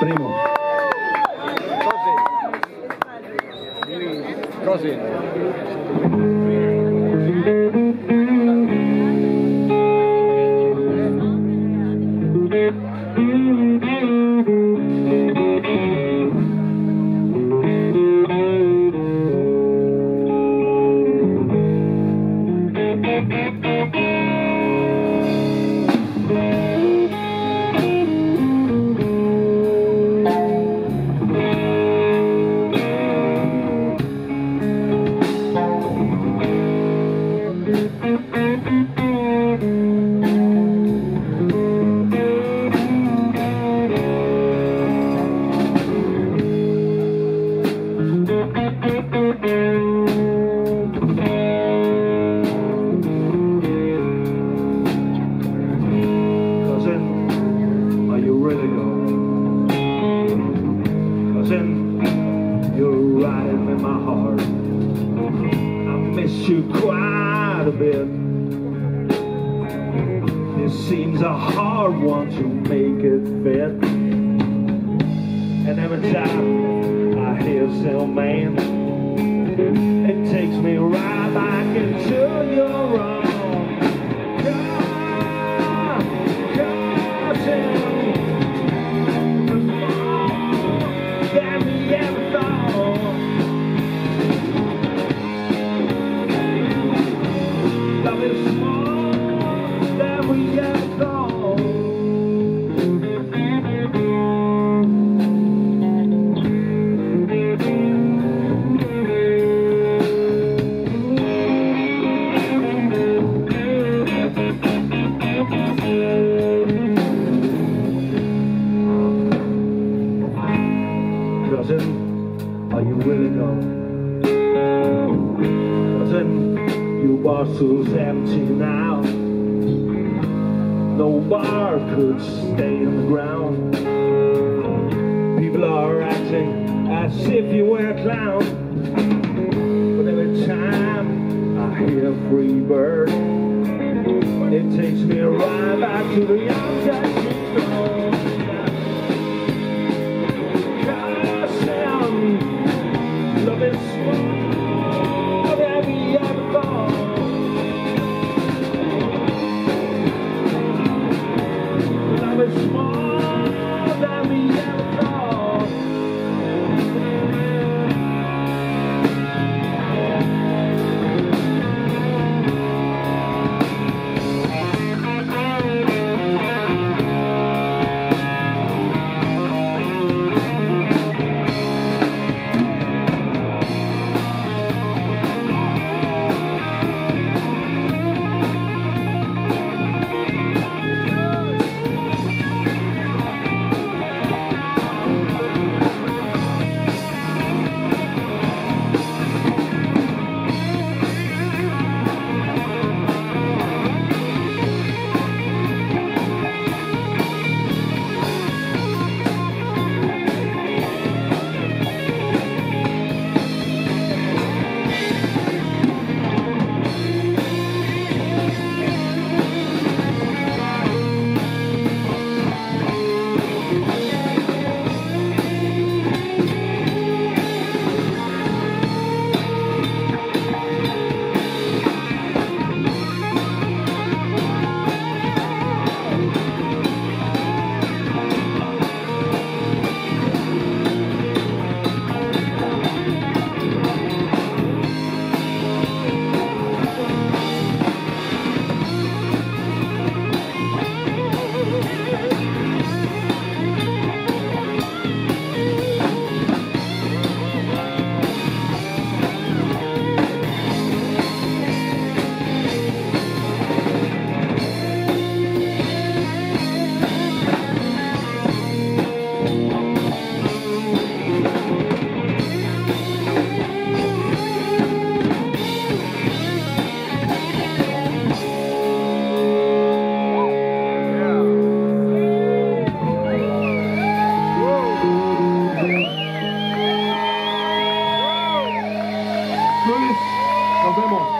Primo. Cousin, are you quite a bit. It seems a hard one to make it fit. And every time I hear some man, Cousin, are you really gone? Cousin, your bottle's empty now. No bar could stay on the ground. People are acting as if you were a clown. But every time I hear Free Bird, it takes me right back to the days. Nós vemos.